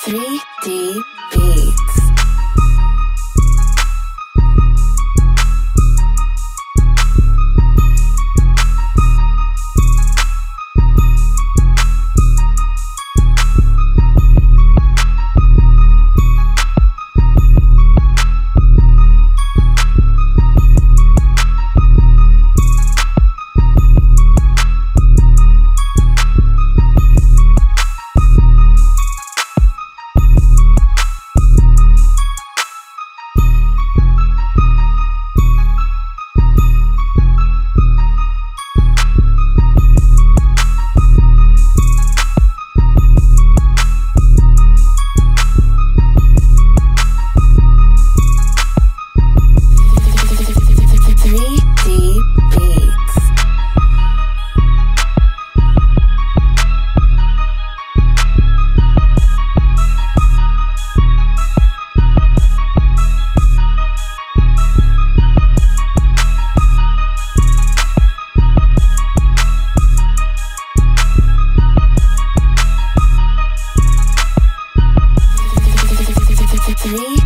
3D Beats. me.